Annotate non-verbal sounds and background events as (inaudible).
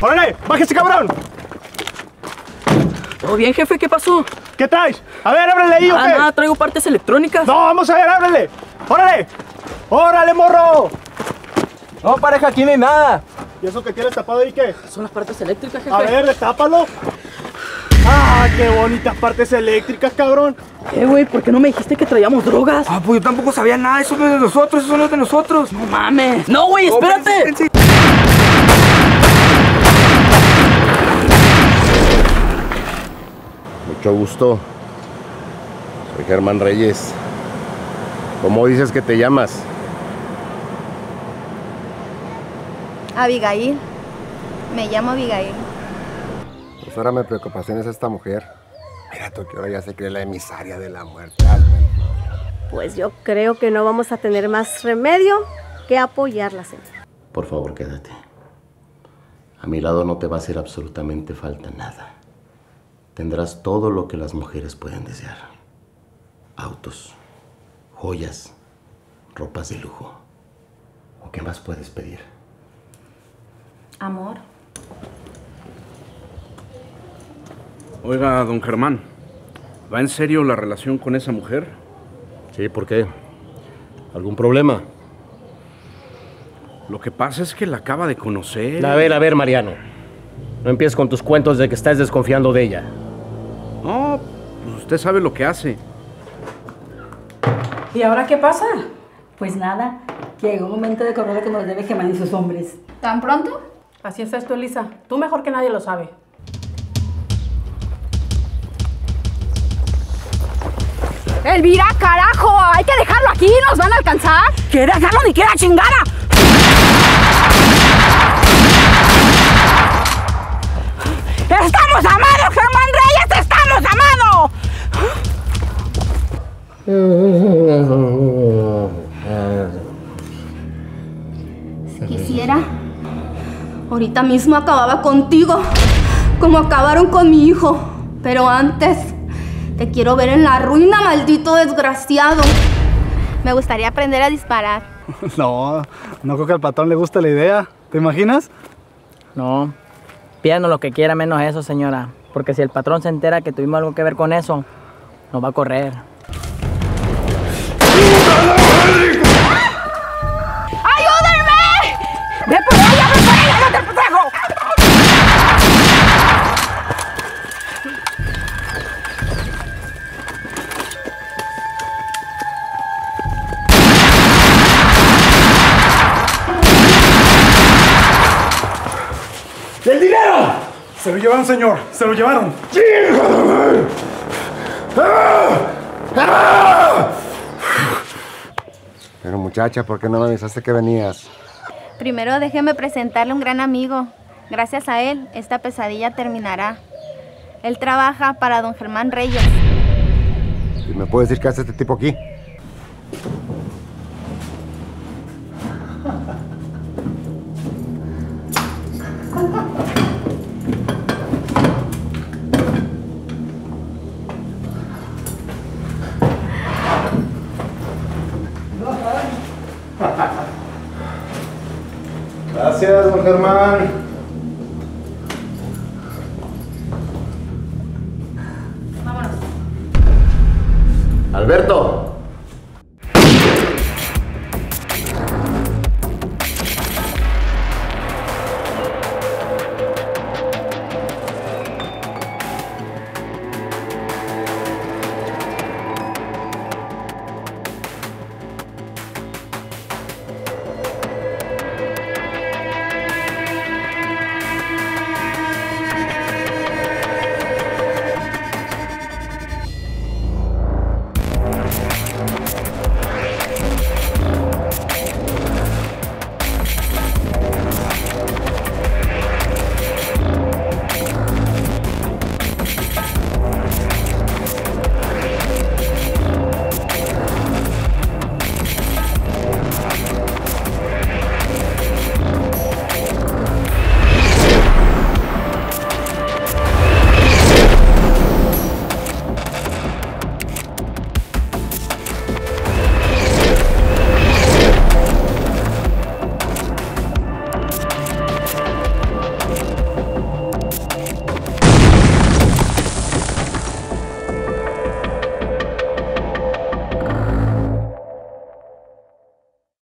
¡Órale! ¡Bájese, cabrón! ¿Todo bien, jefe? ¿Qué pasó? ¿Qué traes? A ver, ábrele ahí, ¿o Ah, qué? nada, traigo partes electrónicas. No, vamos a ver, ábrele. ¡Órale! ¡Órale, morro! No, pareja, aquí no hay nada. ¿Y eso que tienes tapado ahí qué? Son las partes eléctricas, jefe. A ver, destápalo. ¡Ah, qué bonitas partes eléctricas, cabrón! Eh, güey, ¿por qué no me dijiste que traíamos drogas? Ah, pues yo tampoco sabía nada. Eso no es de nosotros, eso no es de nosotros. No mames. No, güey, Oh, espérate. pensé- pensé- Mucho gusto. Soy Germán Reyes. ¿Cómo dices que te llamas? Abigail. Me llamo Abigail. Pues ahora mi preocupación es esta mujer. Mira tú que ahora ya se cree la emisaria de la muerte. Pues yo creo que no vamos a tener más remedio que apoyarla, señora. Por favor, quédate. A mi lado no te va a hacer absolutamente falta nada. Tendrás todo lo que las mujeres pueden desear. Autos, joyas, ropas de lujo. ¿O qué más puedes pedir? Amor. Oiga, don Germán, ¿va en serio la relación con esa mujer? Sí, ¿por qué? ¿Algún problema? Lo que pasa es que la acaba de conocer. A ver, a ver, Mariano. No empieces con tus cuentos de que estás desconfiando de ella. No, pues usted sabe lo que hace. ¿Y ahora qué pasa? Pues nada, que llegó un momento de cobrar lo que nos debe Germán y sus hombres. ¿Tan pronto? Así es esto, Elisa. Tú mejor que nadie lo sabe. Elvira, carajo, hay que dejarlo aquí, nos van a alcanzar. ¡Que dejarlo ni que la chingada! ¡Estamos amados, Germán ahorita mismo acababa contigo, como acabaron con mi hijo. Pero antes, te quiero ver en la ruina, maldito desgraciado. Me gustaría aprender a disparar. (laughs) No, no creo que al patrón le guste la idea. ¿Te imaginas? No. Pídanos lo que quiera menos eso, señora. Porque si el patrón se entera que tuvimos algo que ver con eso, nos va a correr. ¡El dinero! Se lo llevaron, señor. Se lo llevaron. Pero muchacha, ¿por qué no me avisaste que venías? Primero déjeme presentarle un gran amigo. Gracias a él, esta pesadilla terminará. Él trabaja para don Germán Reyes. ¿Y me puedes decir qué hace este tipo aquí? Gracias, don Germán. Alberto.